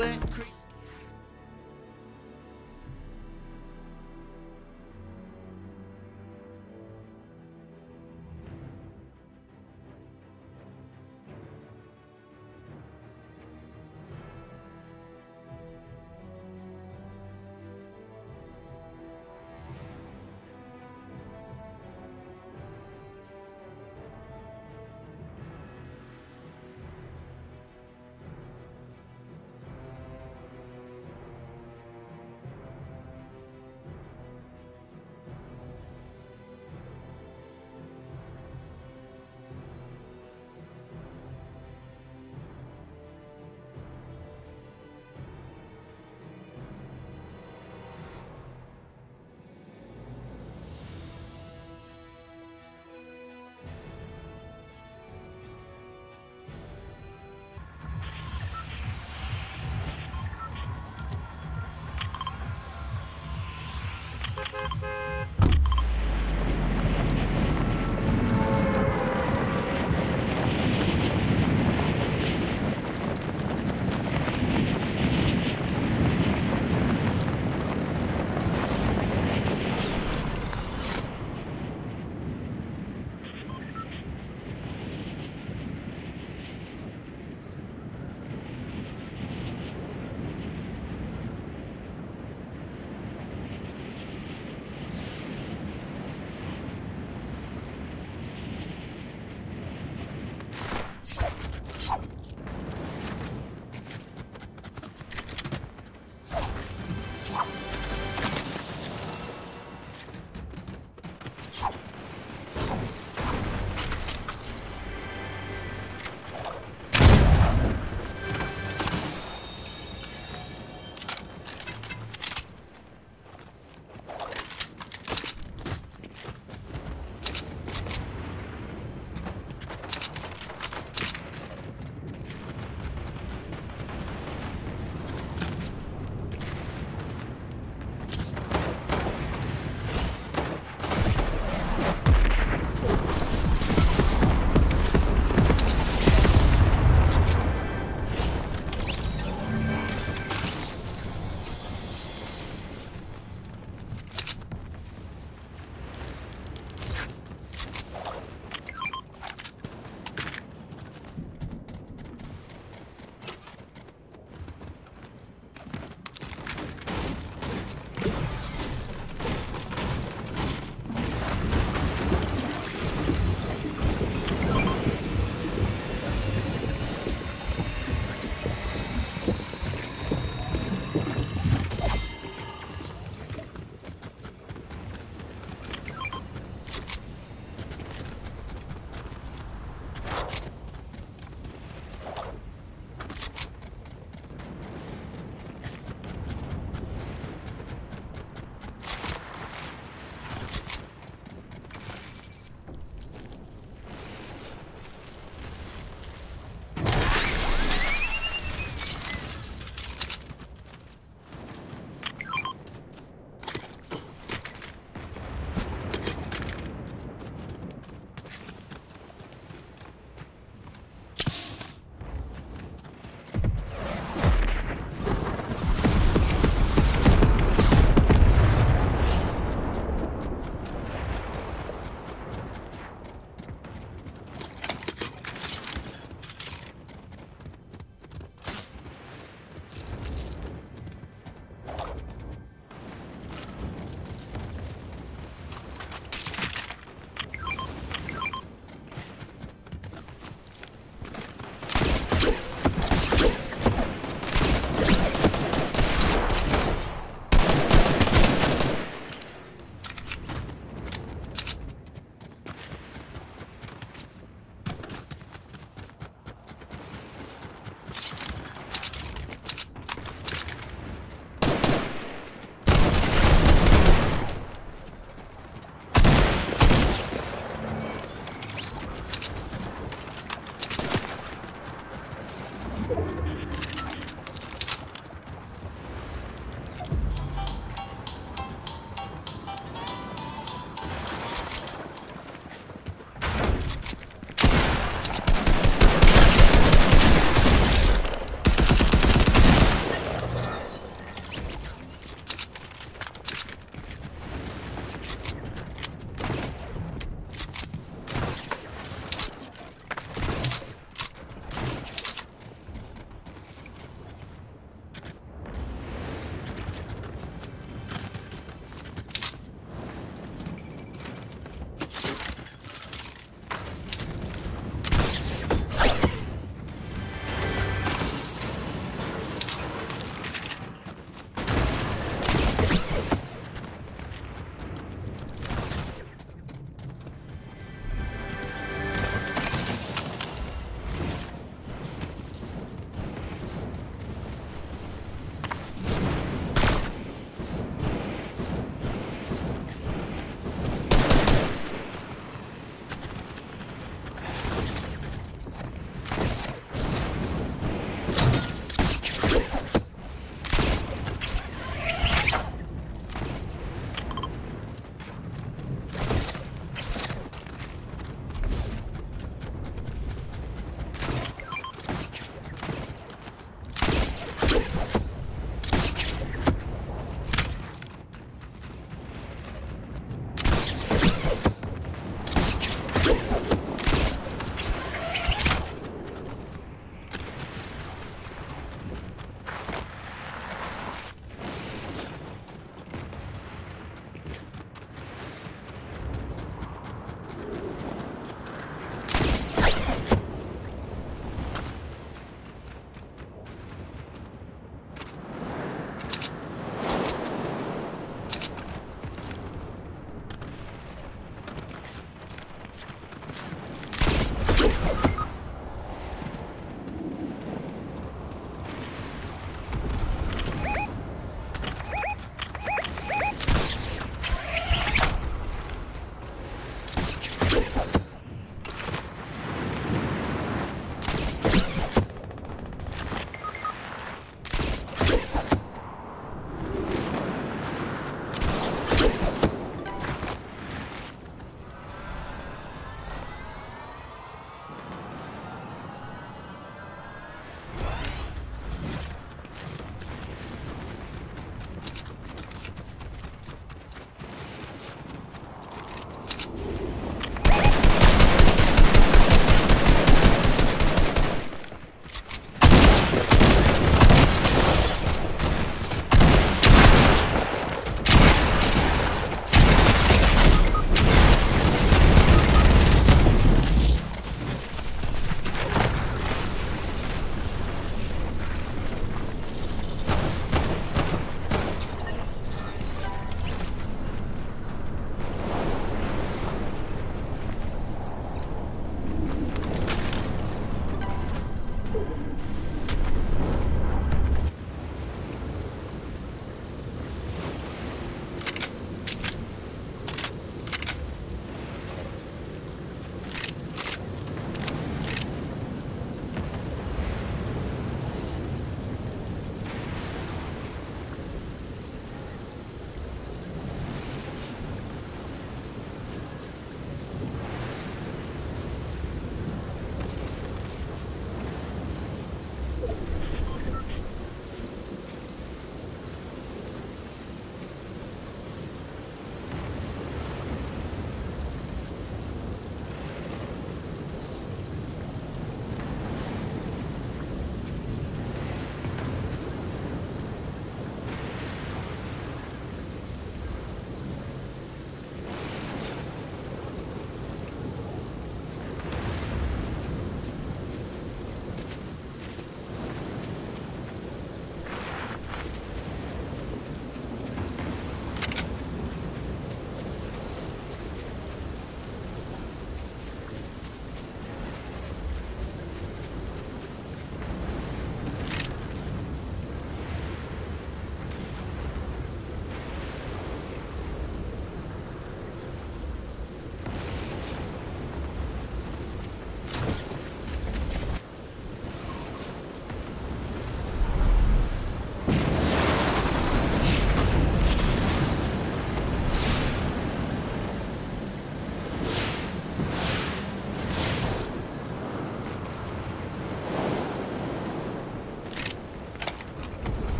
right